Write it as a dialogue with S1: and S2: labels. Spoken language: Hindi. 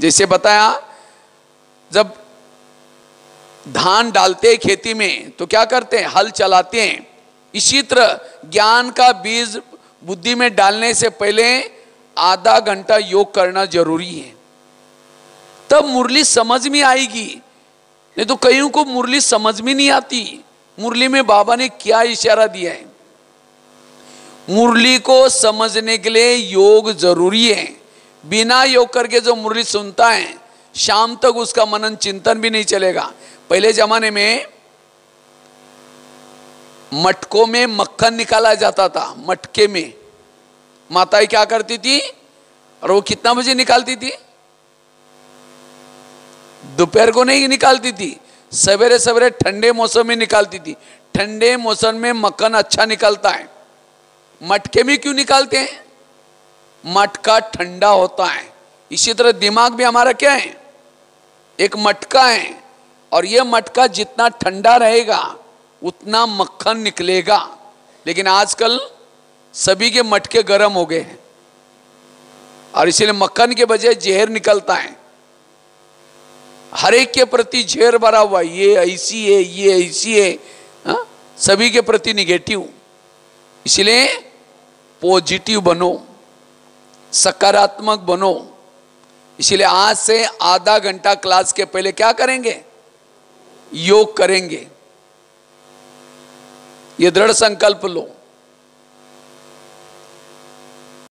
S1: जैसे बताया, जब धान डालते हैं खेती में तो क्या करते हैं? हल चलाते हैं। इसी तरह ज्ञान का बीज बुद्धि में डालने से पहले आधा घंटा योग करना ज़रूरी है। तब मुरली समझ में आएगी। नहीं तो कईयों को मुरली समझ में नहीं आती। मुरली में बाबा ने क्या इशारा दिया है? मुरली को समझने के लिए योग ज़रूरी है। बिना योग करके जो मुरली सुनता है, शाम तक उसका मनन चिंतन भी नहीं चलेगा। पहले जमाने में मटकों में मक्खन निकाला जाता था, मटके में। माताएँ क्या करती थी? और वो कितना बजे निकालती थी? दोपहर को नहीं निकालती थी सवेरे सवेरे ठंडे मौसम में निकालती थी। ठंडे मौसम में मक्खन अच्छा निकलता है। मटके में क्यों निकालते हैं? मटका ठंडा होता है। इसी तरह दिमाग भी हमारा क्या है? एक मटका है। और यह मटका जितना ठंडा रहेगा, उतना मक्खन निकलेगा। लेकिन आजकल सभी के मटके गर्म हो गए हैं। और इसीलिए मक्खन के बजाय जहर निकलता है। हर एक के प्रति जहर भरा हुआ, ये ऐसी है, ये ऐसी है, हा? सभी के प्रति निगेटिव इसलिए पॉजिटिव बनो। सकारात्मक बनो। इसलिए आज से आधा घंटा क्लास के पहले क्या करेंगे? योग करेंगे। ये दृढ़ संकल्प लो।